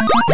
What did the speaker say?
Bye.